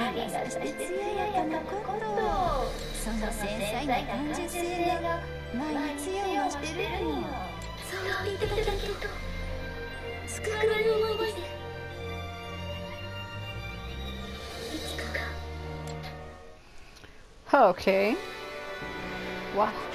影がして艶やかなことその繊細な感受性が毎日をしてるのそう言っていただけると救われる思いです Okay. Wow.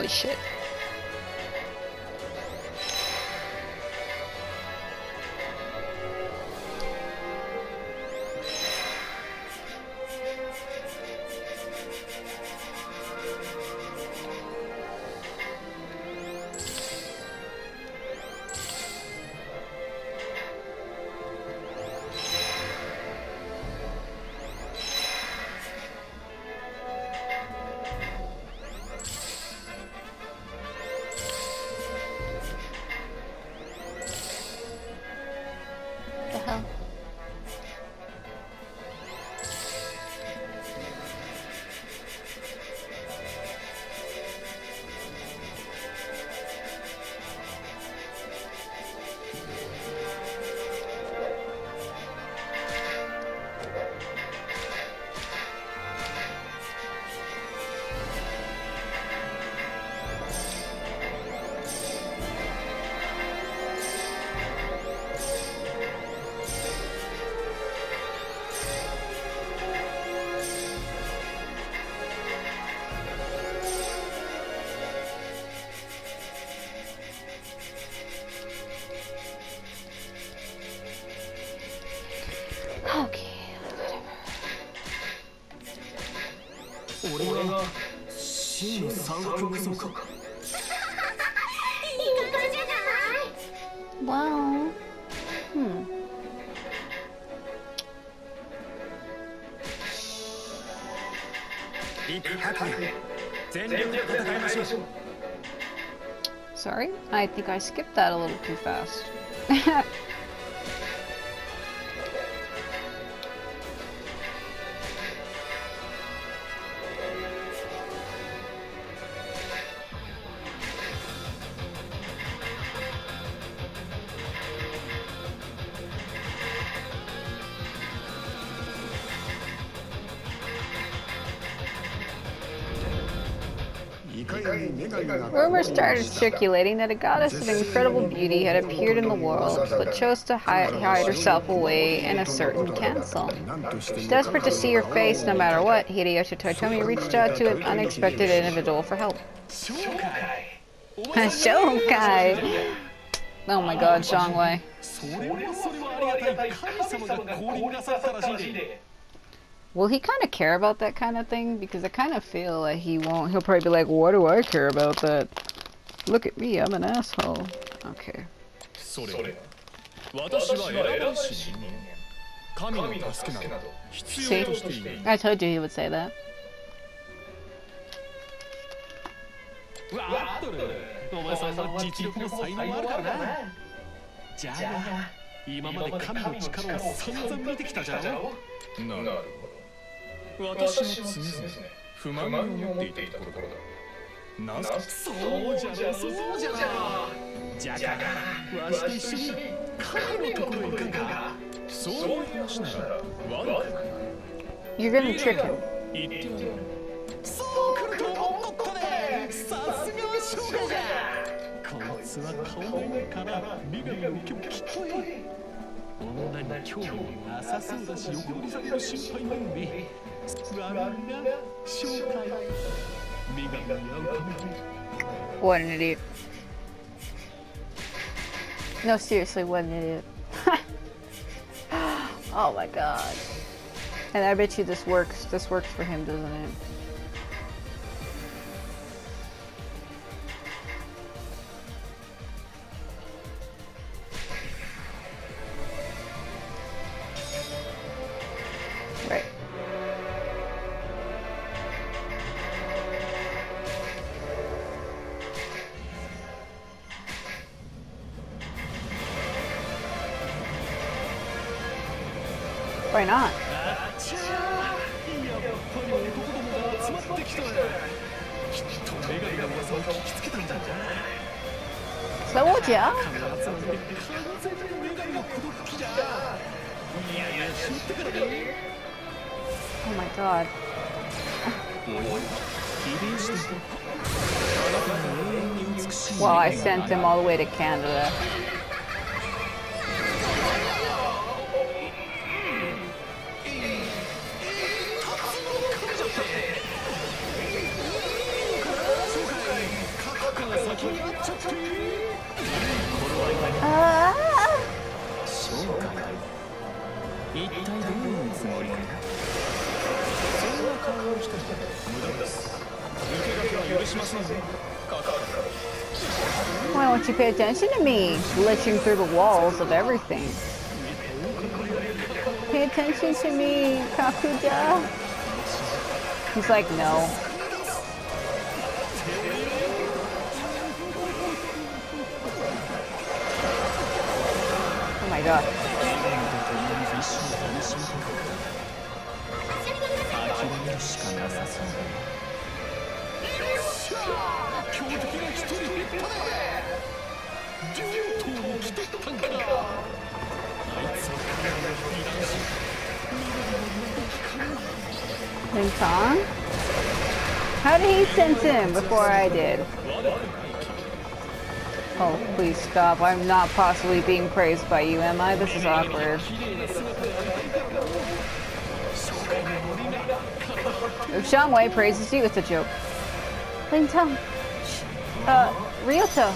Holy shit. Sorry, I think I skipped that a little too fast. Rumors started circulating that a goddess of incredible beauty had appeared in the world, but chose to hide, hide herself away in a certain castle. Desperate to see her face no matter what, Hideyoshi Toyotomi reached out to an unexpected individual for help. Shoukai! Oh my god, Shangwei. Will he kind of care about that kind of thing? Because I kind of feel like he won't. He'll probably be like, what do I care about that? Look at me, I'm an asshole. Okay. See? I told you he would say that. 私も常々不満に思っていたところだ。なぜそうじゃろそうじゃろじゃからわしと一緒に神のところへ行くんか。そういう話なら悪くな。い You're gonna trick him. 言ってやるそう来ると思っさすがは翔太じゃ。こいつは顔もから身がよきもきっとい。い女に興味なさそうだし横取りされる心配 What an idiot. No, seriously, what an idiot. oh my god. And I bet you this works. This works for him, doesn't it? Canada. Ah! 一体どういうつもりかそんな顔をしても無駄です抜け駆けは許しませんよ Don't you pay attention to me? Glitching through the walls of everything. Pay attention to me, Kakuja. He's like, no. Tong? How did he sense him before I did? Oh, please stop. I'm not possibly being praised by you, am I? This is awkward. If Xiang Wei praises you, it's a joke. Ling Tong. Uh, Ryota.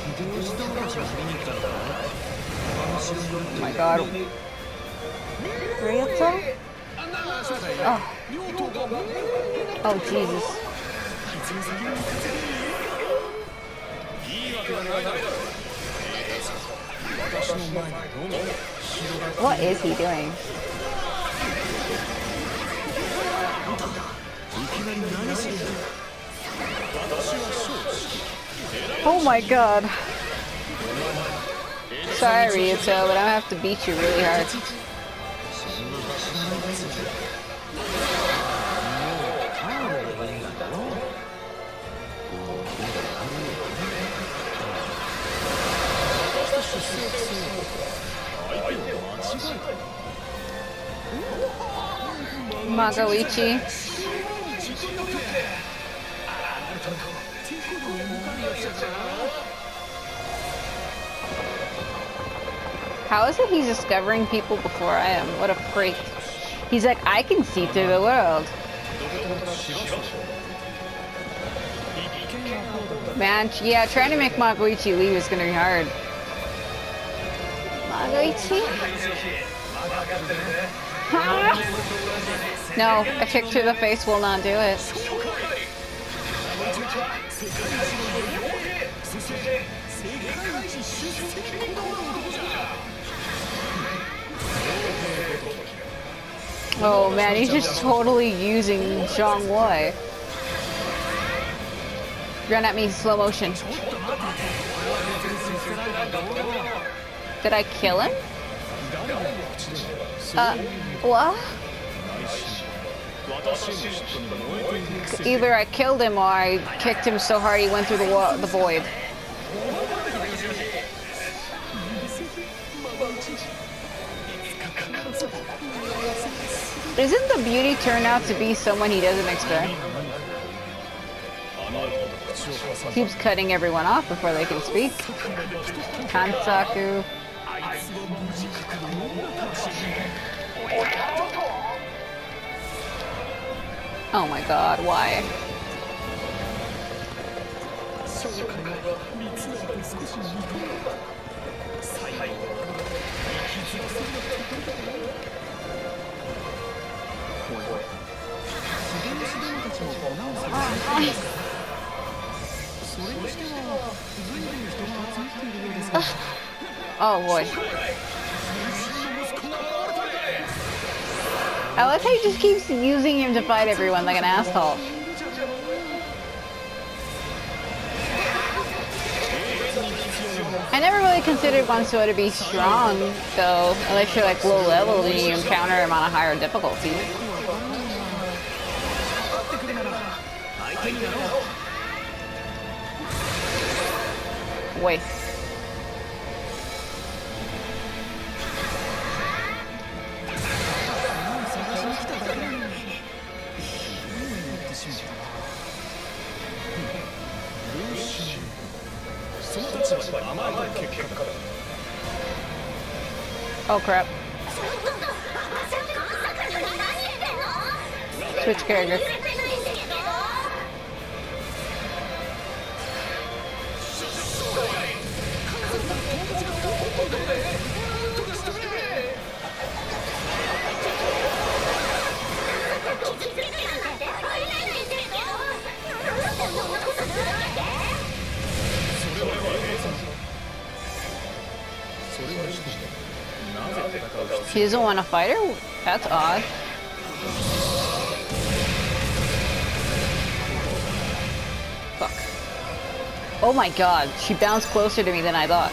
My god. Ryota? Oh. Oh, Jesus. What is he doing? Oh my god. Sorry, Ryuto, but I have to beat you really hard. Magoichi. How is it he's discovering people before I am? What a freak. He's like, I can see through the world. Man, yeah, trying to make Magoichi leave is gonna be hard. Magoichi? No, a kick to the face will not do it. Oh man, he's just totally using Zhang Wei. Run at me, slow motion. Did I kill him? Uh, what? Either I killed him or I kicked him so hard he went through the the void. Isn't the beauty turned out to be someone he doesn't expect? Keeps cutting everyone off before they can speak. Kansaku. Oh my god, why? Oh boy. I like how he just keeps using him to fight everyone like an asshole. I never really considered Wansuo to be strong, though, unless you're like low level and you encounter him on a higher difficulty. Wait. Oh crap. Switch character. Want to fight her? That's odd. Fuck. Oh my god, she bounced closer to me than I thought.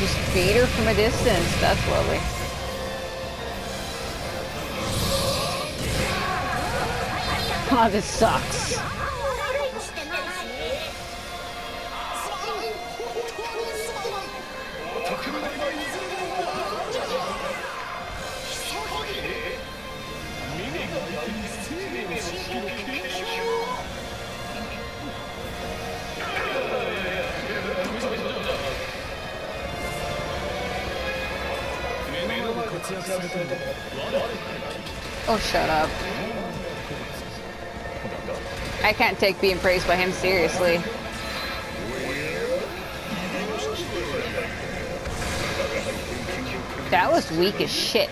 Just beat her from a distance. That's lovely. Oh, this sucks. Oh, shut up. I can't take being praised by him seriously. That was weak as shit.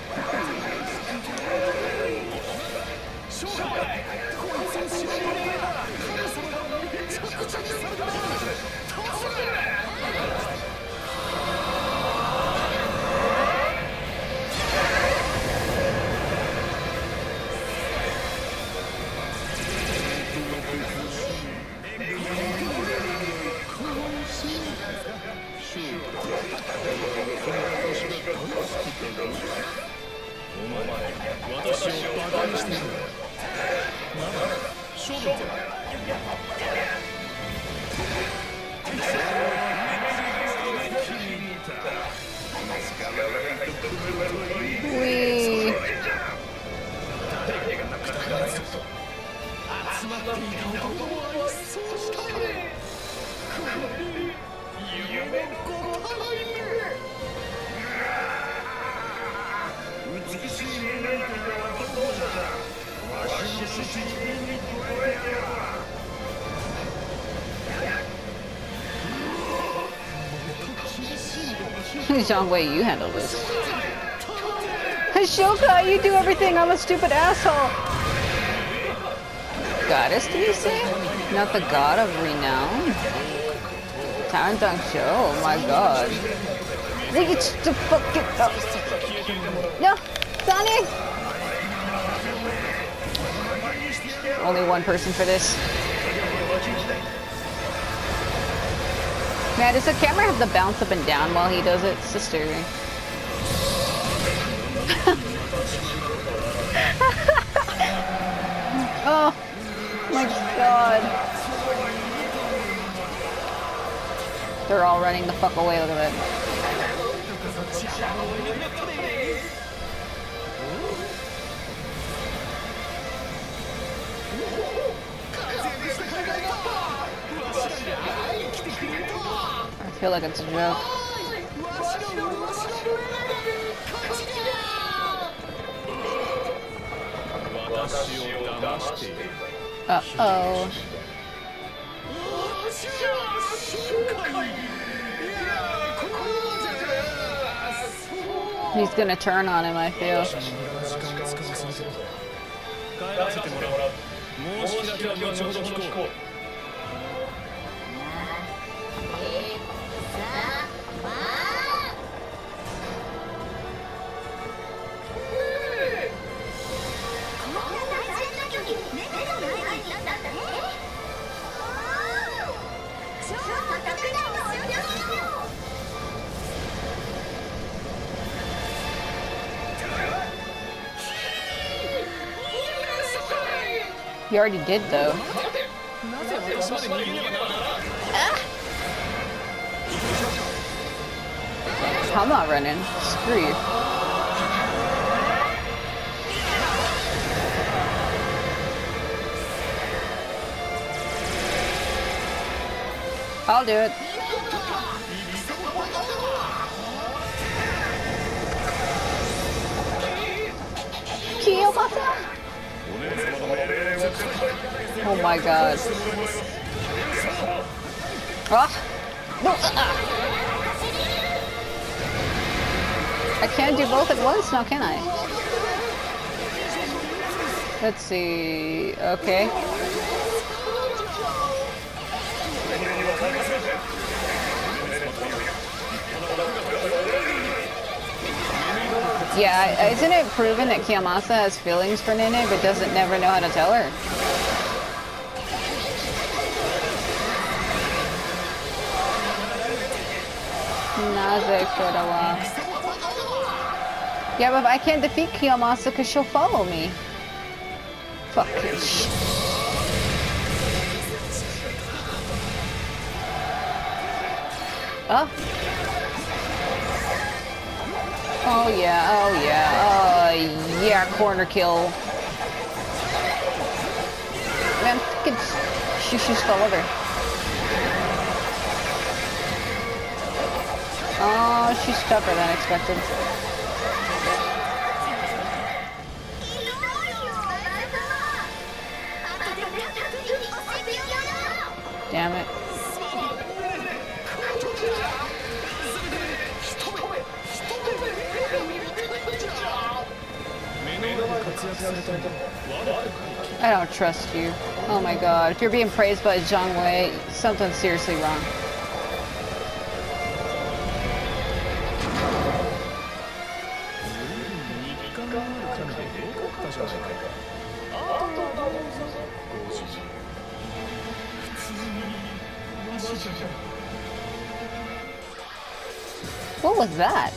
John, way you handle this. Ashoka, you do everything. I'm a stupid asshole. Goddess, do you say? Not the god of renown? Tarantang show. Oh my god. Reach the fucking. No, Sonny. Only one person for this. Man, does the camera have to bounce up and down while he does it? Disturbing. oh my god. They're all running the fuck away, look at that. Feel like it's a joke. Uh oh. He's gonna turn on him, I feel. you already did, though. I'm not running. Screw you. I'll do it. Kill myself! Oh my god. Ah! I can't do both at once now, can I? Let's see. Okay. Yeah, isn't it proven that Kiyomasa has feelings for Nene but doesn't never know how to tell her? Naze Kodawa. Yeah, but I can't defeat Kiyomasa because she'll follow me. Shit. Oh. Oh yeah, oh yeah, oh yeah, corner kill. Man, fucking she she's fell over. Oh, she's tougher than expected. Damn it. I don't trust you. Oh my god. If you're being praised by Zhang Wei, something's seriously wrong. 大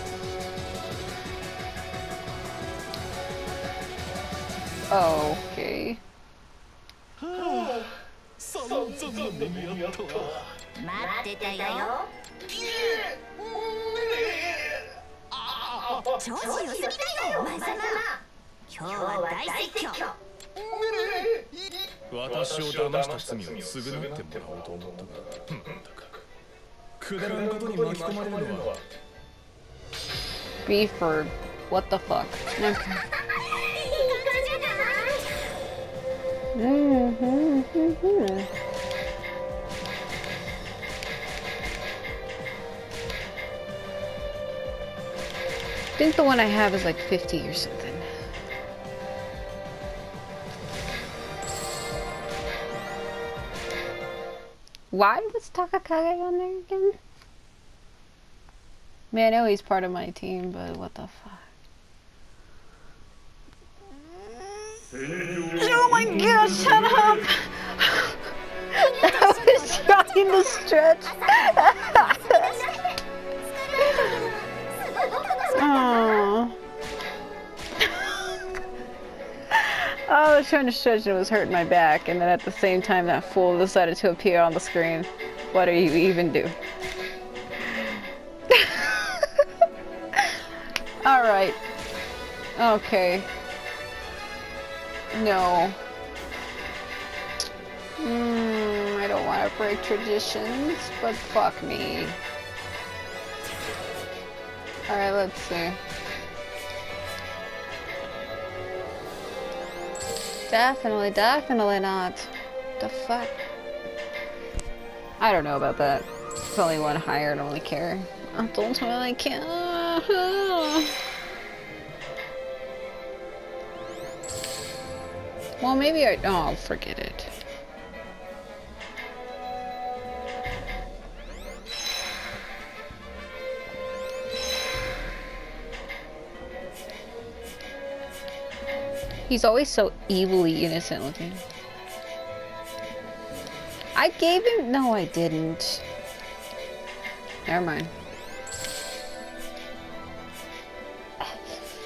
説教私を騙した罪を償ってもらおうと思ったが。くだらんことに巻き込まれるのは be for what the fuck. Okay. Mm -hmm, mm -hmm. I think the one I have is like 50 or something. Why was Takakage on there again? Man, I know he's part of my team, but what the fuck? Oh my god, shut up! I was trying to stretch. oh. I was trying to stretch and it was hurting my back, and then at the same time, that fool decided to appear on the screen. What do you even do? Alright. Okay. No. Mm, I don't want to break traditions, but fuck me. Alright, let's see. Definitely, definitely not. The fuck? I don't know about that. It's only one higher, I don't really care. I don't really care. Well, maybe I. Oh, forget it. He's always so evilly innocent looking. I gave him. No, I didn't. Never mind.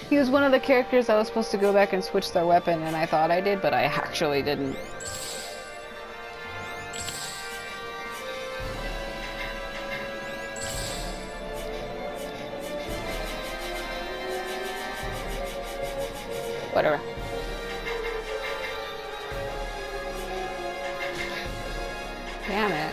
He was one of the characters I was supposed to go back and switch their weapon, and I thought I did, but I actually didn't. Whatever. Damn it.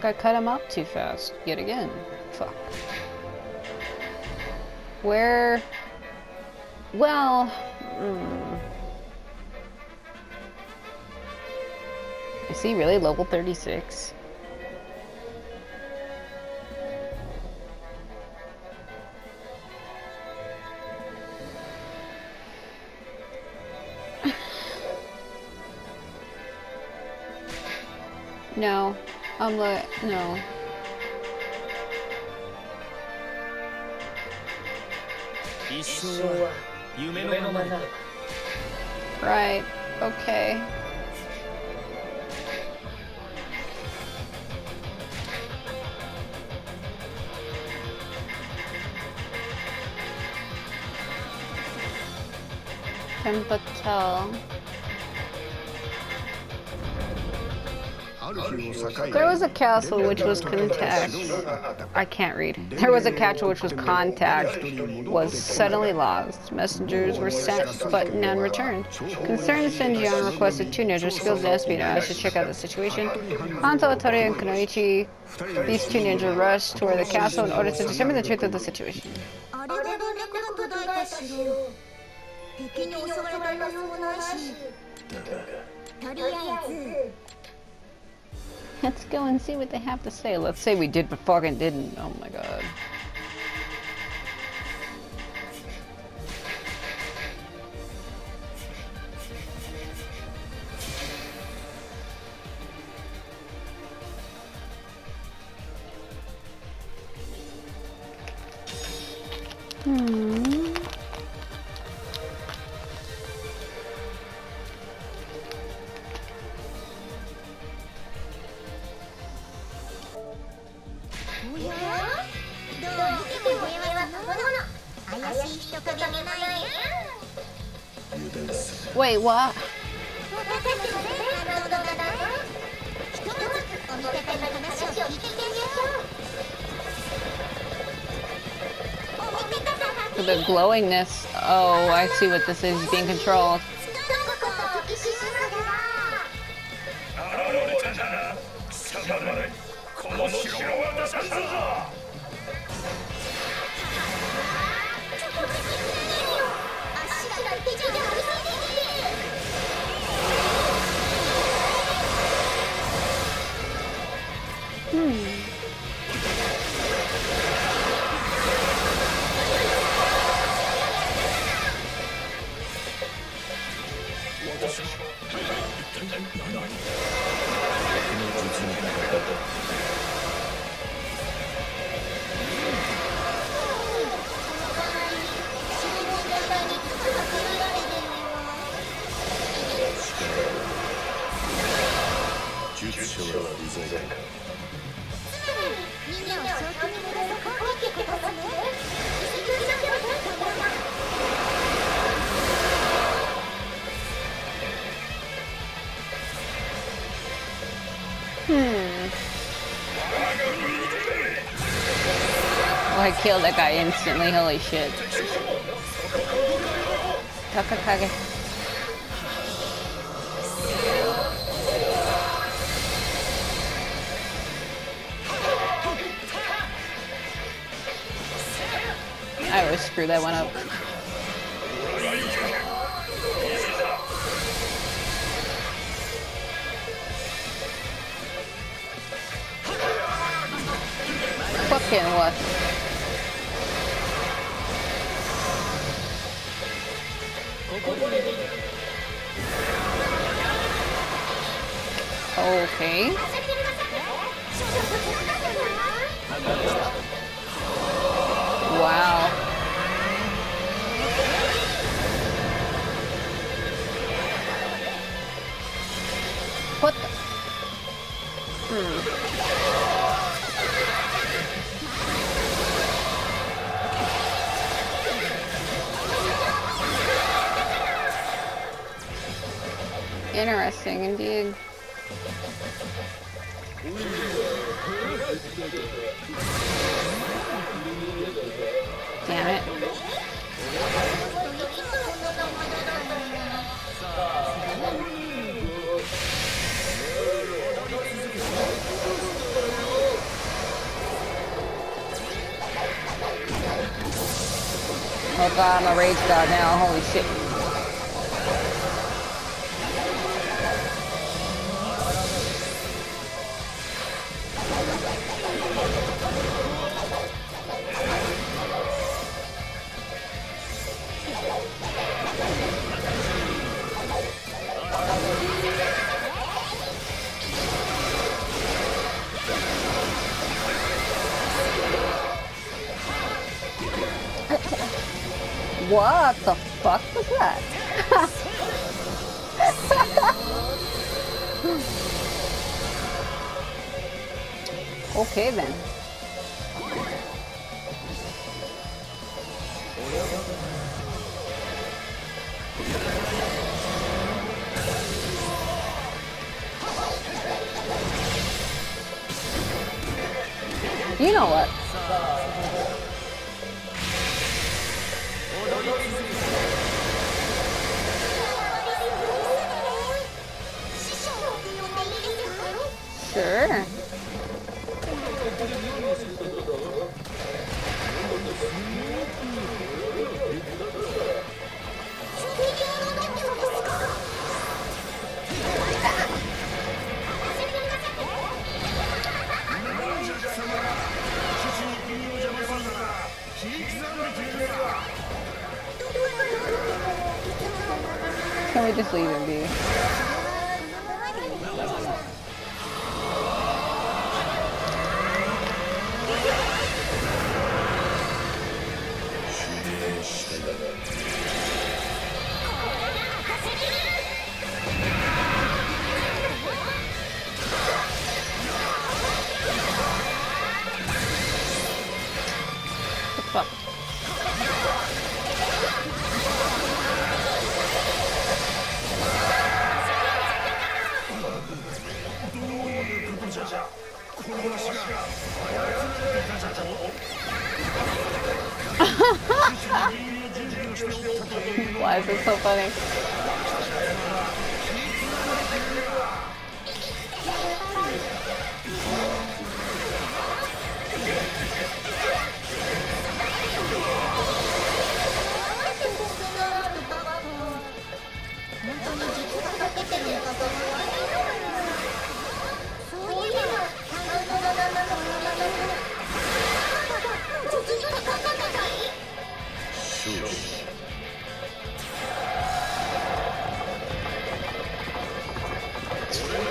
Think I cut him up too fast. Yet again. Fuck. Where... Well... hmm. Is he really level 36? No, I'm like, no. Right, okay. Can but tell. There was a castle which was contact. I can't read. There was a castle which was contact, was suddenly lost. Messengers were sent, but none returned. Concerned Senjian requested two ninja skilled in espionage to check out the situation. Hanzo, Hattori, and Kunoichi, these two ninja rushed toward the castle in order to determine the truth of the situation. Let's go and see what they have to say. Let's say we did but fucking didn't. Oh my god. The glowingness. Oh, I see what this is. Being controlled. Hmm. Oh, I killed that guy instantly, holy shit. Takakage. Screw that one up. Fucking what? Okay. Wow. Hmm. Interesting indeed. Damn it. Oh god, I'm a rage god now. Holy shit. That? okay then. You know what? Sure. Can we just leave it be?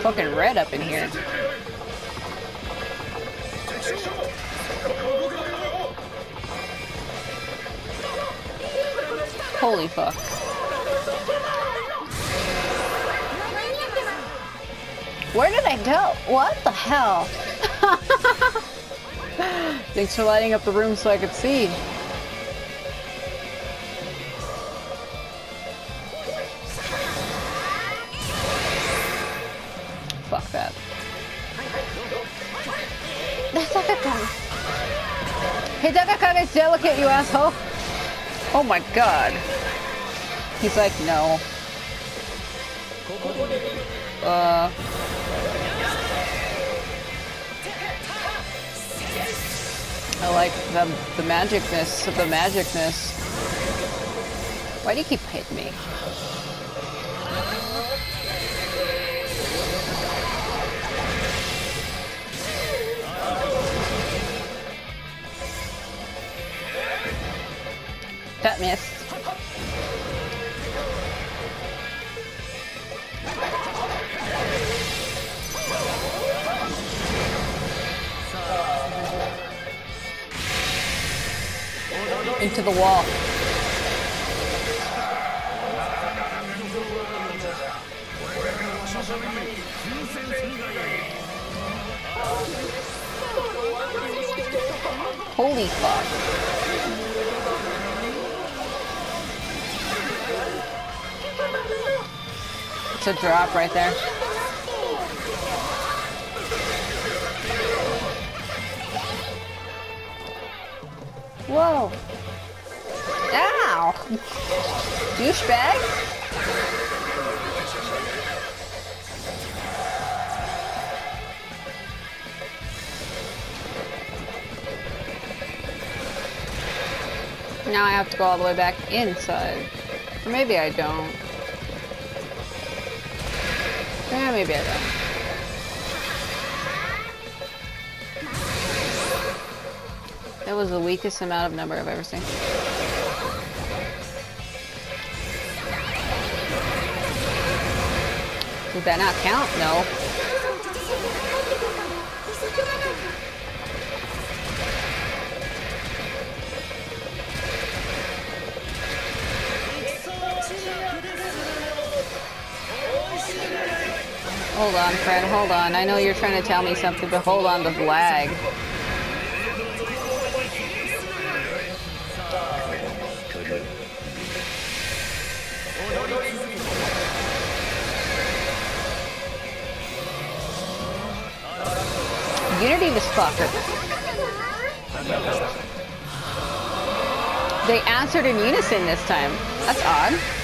Fucking red up in here. Holy fuck. Where did I go? What the hell? Thanks for lighting up the room so I could see. Asshole. Oh my god. He's like, no. Uh. I like the, the magicness of the magicness. Why do you keep hitting me? That. Into the wall. Holy fuck. A drop right there. Whoa. Ow! Douchebag? Now I have to go all the way back inside. Or maybe I don't. Yeah, maybe I don't. That was the weakest amount of number I've ever seen. Did that not count? No. Hold on, Fred, hold on. I know you're trying to tell me something, but hold on, the lag. Unity this fucker. They answered in unison this time. That's odd.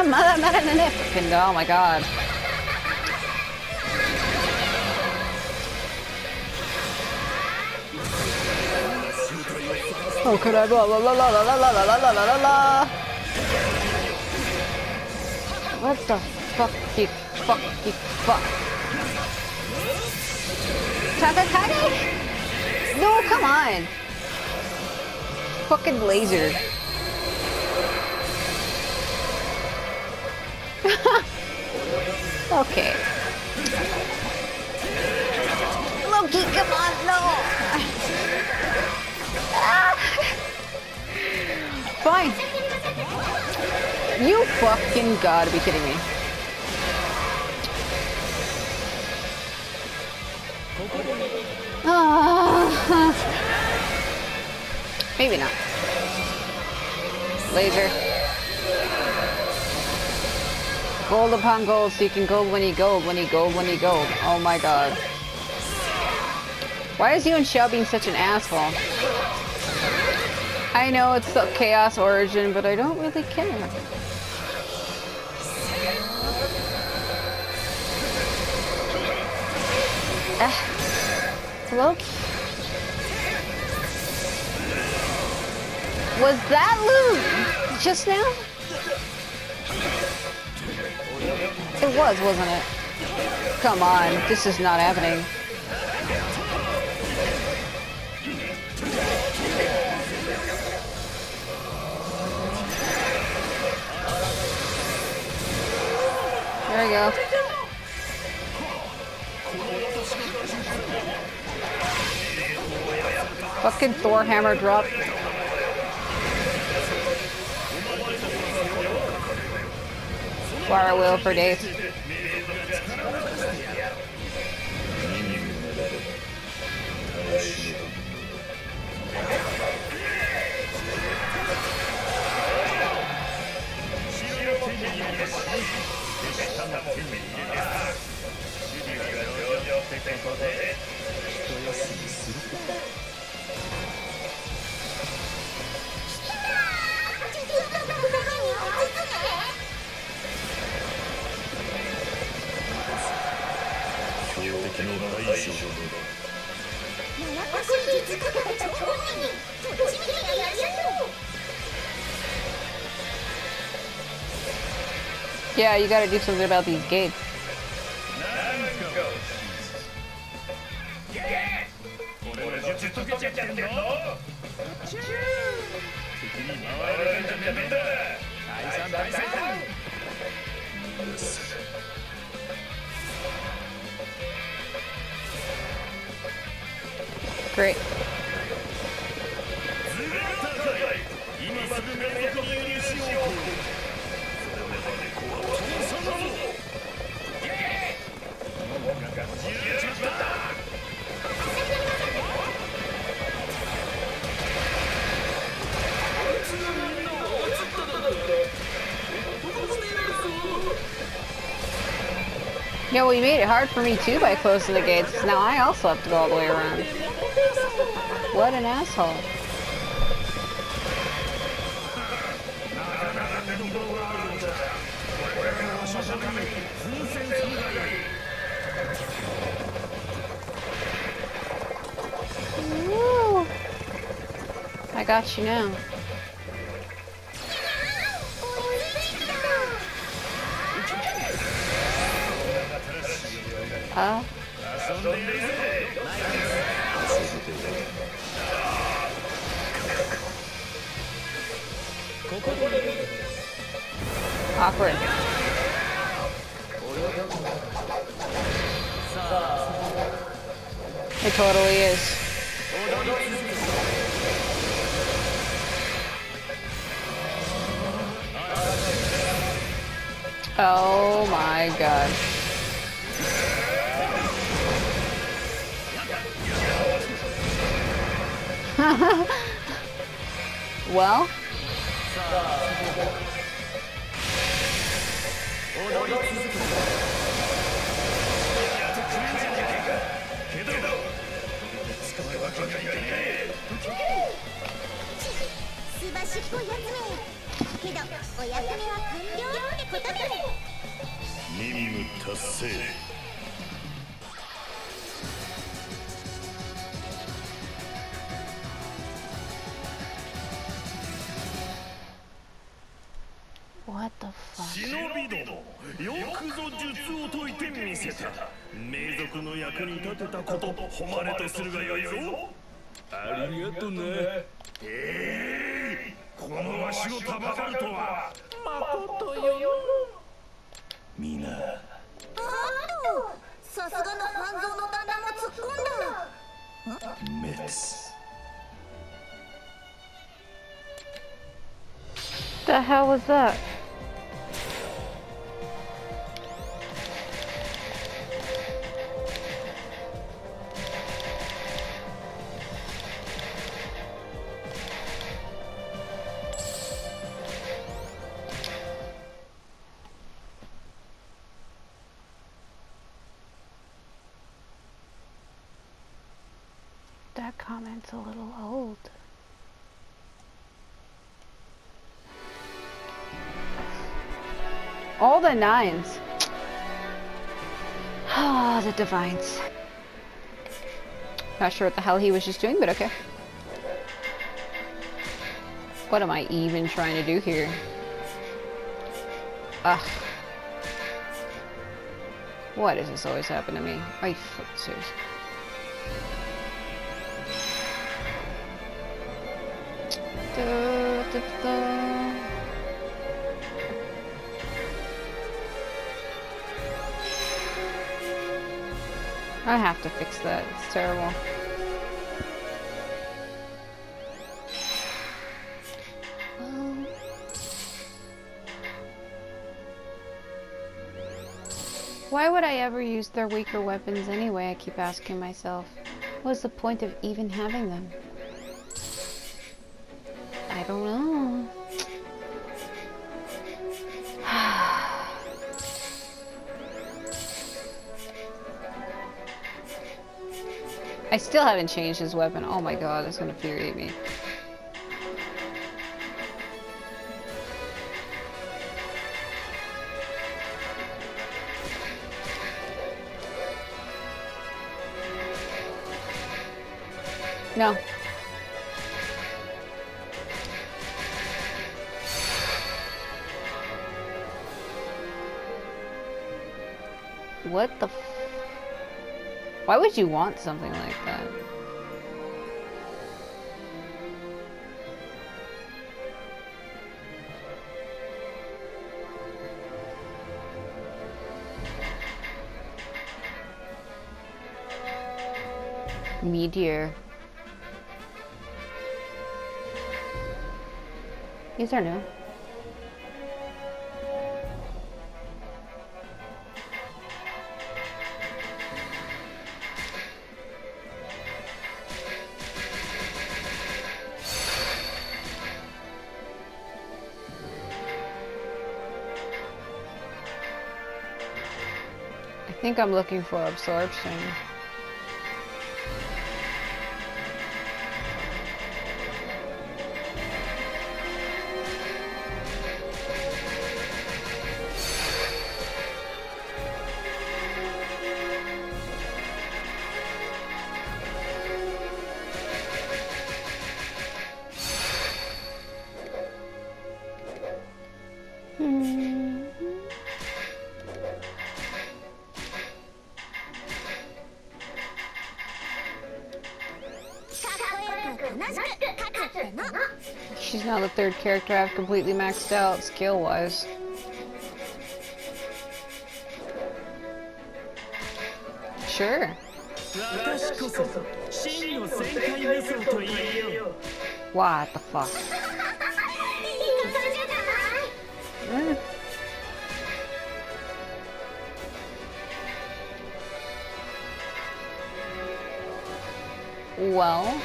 Mother, mother, mother, fucking- Oh my god. Oh, could I blah blah blah blah blah blah blah blah blah blah blah What the fuck you fuck you fuck? Takakage? No, come on. Fucking laser. okay. Loki, come on, no! Fine. You fucking gotta be kidding me. Maybe not. Laser. Gold upon gold, so seeking gold when you gold, when you gold, when you gold. Oh my god. Why is you and Shell being such an asshole? I know it's the Chaos Origin, but I don't really care. Ah. Hello? Was that loot just now? It was, wasn't it? Come on, this is not happening. There we go. Fucking Thor hammer drop. Fire wheel for days. Yeah, you gotta do something about these gates. great. Yeah, well, you made it hard for me too by closing the gates, now I also have to go all the way around. What an asshole. Woo. I got you now. Uh, awkward. It totally is. Oh my god. well,「すばしっこいやつめ」けどお役目は完了ってことで任務達成 what the fuck? 忍びどもよくぞ術を解いてみせた名族の役に立てたこと誉れとするがよいぞありがとなえ。え。このわしをたばかるとは。誠よ。皆あっとさすがの半蔵の旦那も突っ込んだ。滅 The hell was that? The nines. Ah, the divines. Not sure what the hell he was just doing, but okay. What am I even trying to do here? Ugh. Why does this always happen to me? I fuck serious. I have to fix that. It's terrible. Um, Why would I ever use their weaker weapons anyway? I keep asking myself. What's the point of even having them? I don't know. I still haven't changed his weapon. Oh my god, that's gonna infuriate me. No. What the Why would you want something like that? Meteor. These are new. Think I'm looking for absorption. character I've completely maxed out skill-wise. Sure. What the fuck? Well...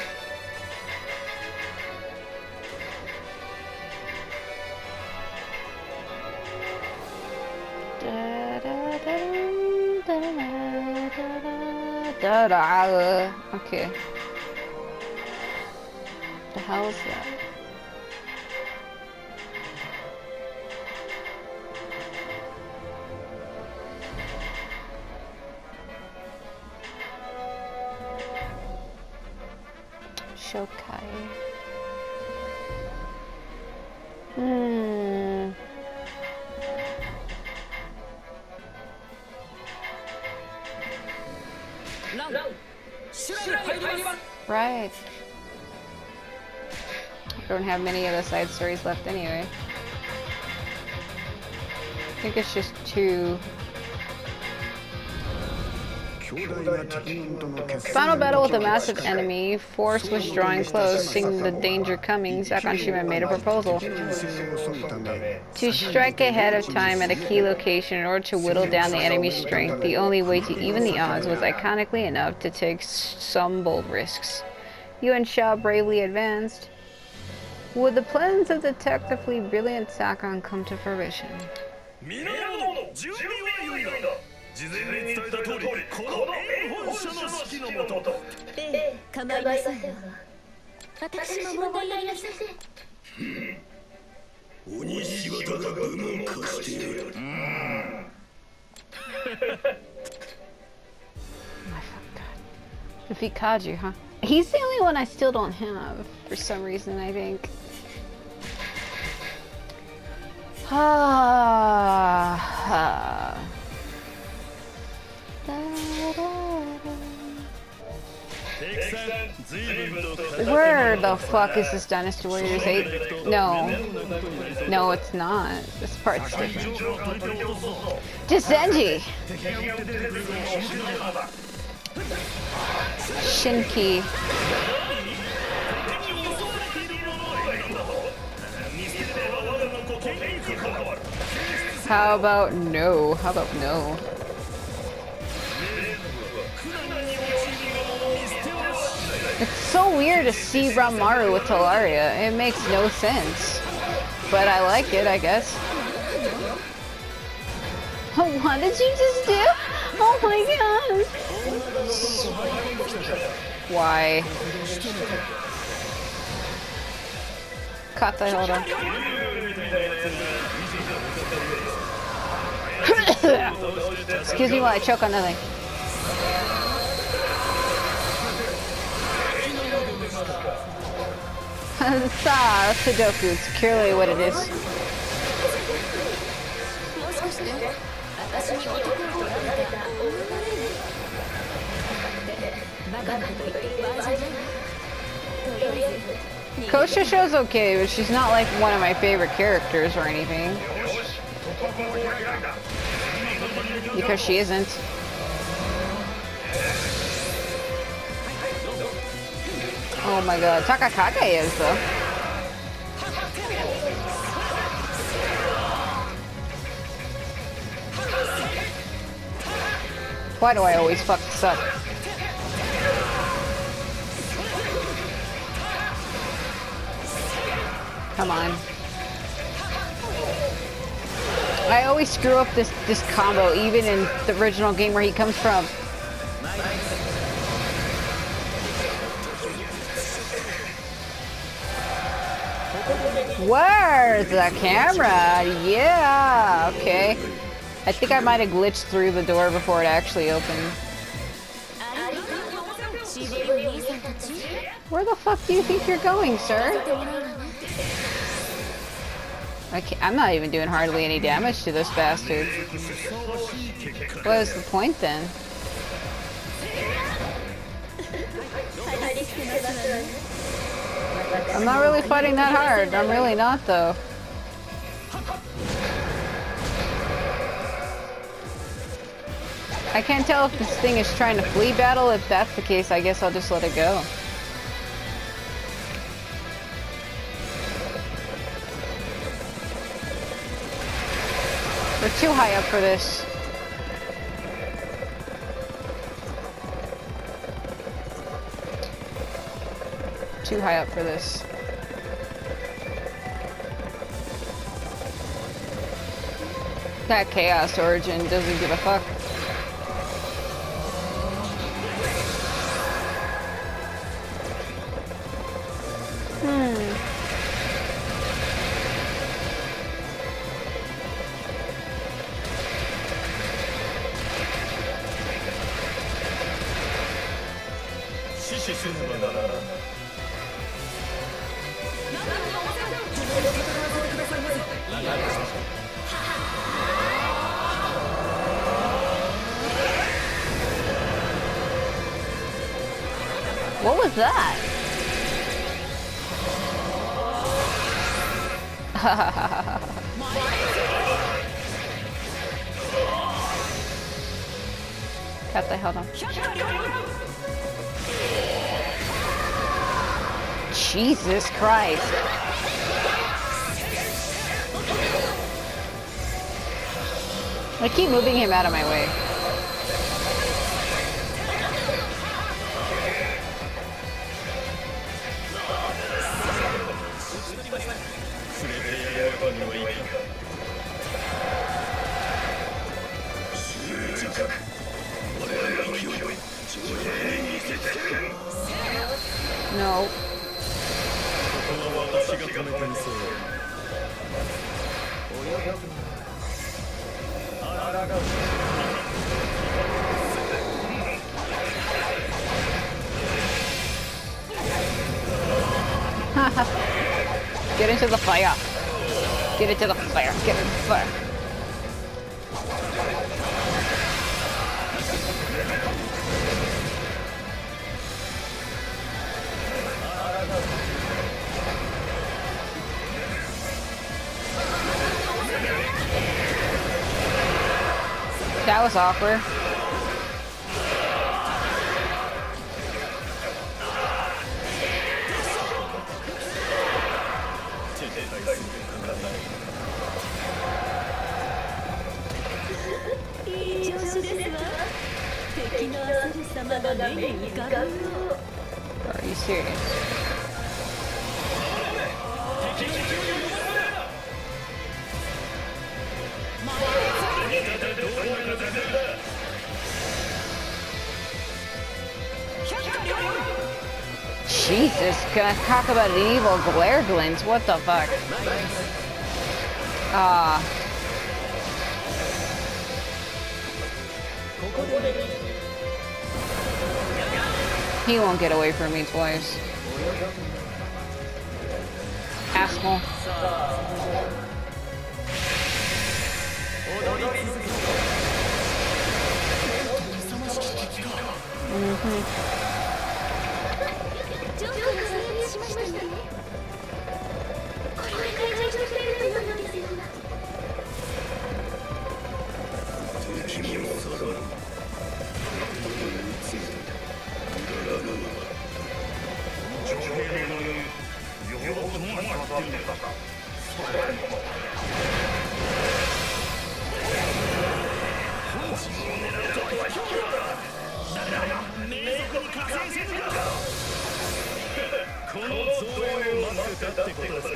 Da-da-da-da-da-da-da. Okay. The hell is that? Shokai. Have many of the side stories left anyway. I think it's just two. Final battle with a massive enemy. Force was drawing close. Seeing the danger coming, Sakon Shima made a proposal. To strike ahead of time at a key location in order to whittle down the enemy's strength, the only way to even the odds was iconically enough to take some bold risks. Yuan Shao bravely advanced. Would the plans of the technically brilliant Sakon come to fruition? 皆々の準備は良いだ 事前に伝えた通りこの英本社の指揮のもとええ構いませんわ私も問題ありません鬼柴田が部門化している Defeat Kaji, huh? He's the only one I still don't have for some reason, I think. Where the fuck is this Dynasty Warriors 8? No. No, it's not. This part's different. Disenji! Shinki. How about no? How about no? It's so weird to see Ranmaru with Talaria. It makes no sense. But I like it, I guess. What did you just do? Oh my god! Why? Kata, hold on. Excuse me while I choke on nothing. Sa, Sudoku, it's clearly what it is. Kosha show's okay, but she's not like one of my favorite characters or anything. Because she isn't. Oh my god, Takakage is though. Why do I always fuck this up? Come on. I always screw up this, this combo, even in the original game where he comes from. Where's the camera? Yeah, okay. I think I might have glitched through the door before it actually opened. Where the fuck do you think you're going, sir? I'm not even doing hardly any damage to this bastard. What was the point then? I'm not really fighting that hard. I'm really not though. I can't tell if this thing is trying to flee battle. If that's the case, I guess I'll just let it go. We're too high up for this. Too high up for this. That Chaos Origin doesn't give a fuck. Christ. I keep moving him out of my way. Into the fire. Get it to the fire. Get it to the fire. That was awkward. " Are you serious? Jesus, gonna talk about an evil glare glint. What the fuck? Ah. He won't get away from me twice. Asshole. Mhm. ってみてくこは卑かってたてさい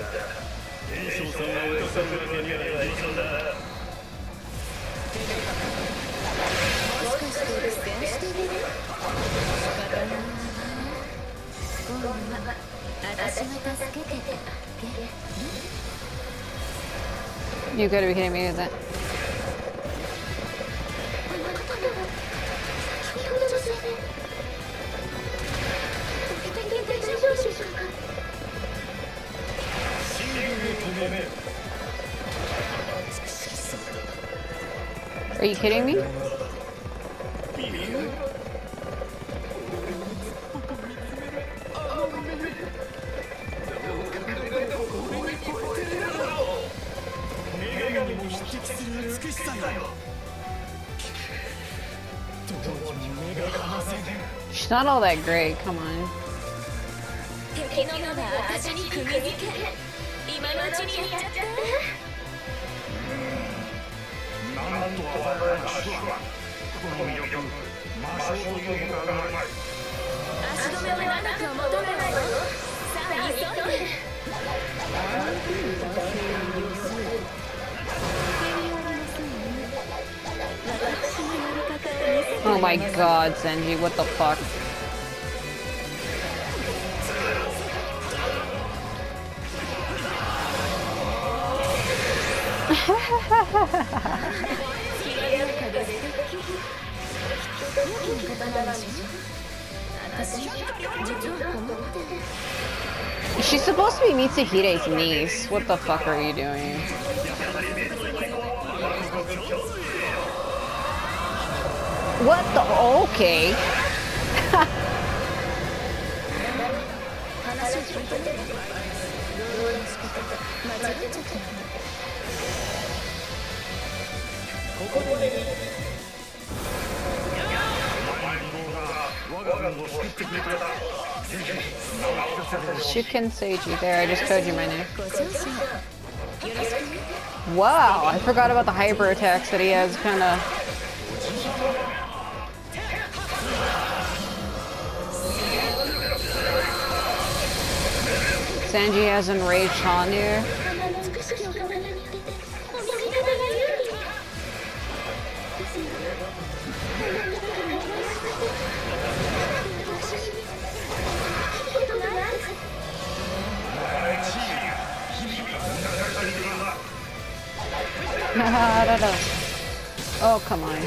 You gotta be me with. Are you kidding me? not all that great, come on. Oh my god, Zenji, what the fuck? She's supposed to be Mitsuhide's niece. What the fuck are you doing? What the? Okay. Shuken Seiji. There, I just told you my name. Wow, I forgot about the hyper attacks that he has, kind of. Sanji has enraged Hanir. oh, come on.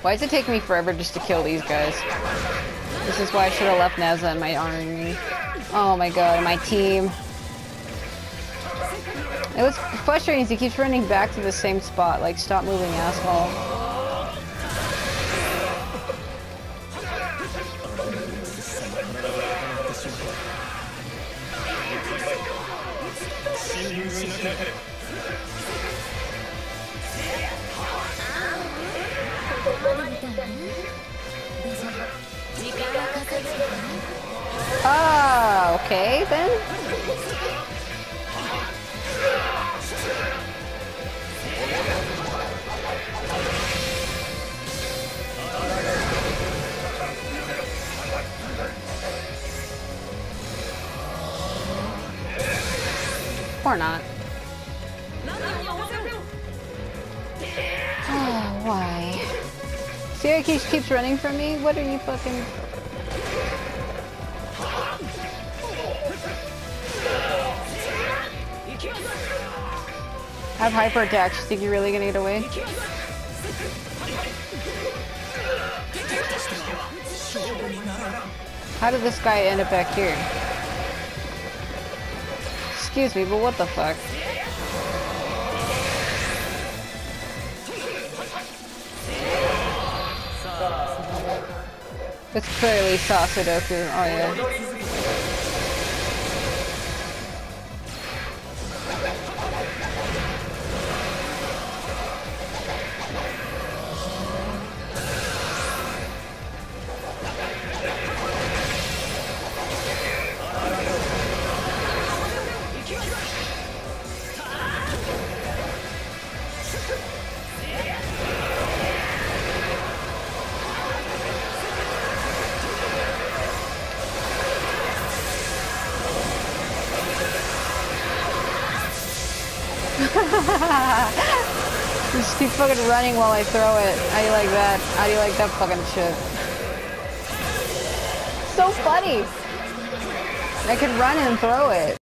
Why does it take me forever just to kill these guys? This is why I should have left Nezha in my army. Oh my god, my team. It was frustrating he keeps running back to the same spot. Like, stop moving, asshole. okay then. Or not. Oh, why? Syracuse keeps running from me? What are you fucking... I have hyper attacks. You think you're really gonna get away? How did this guy end up back here? Excuse me, but what the fuck? It's clearly Sasudoku. Oh yeah. Running while I throw it. How do you like that? How do you like that fucking shit? So funny! I could run and throw it.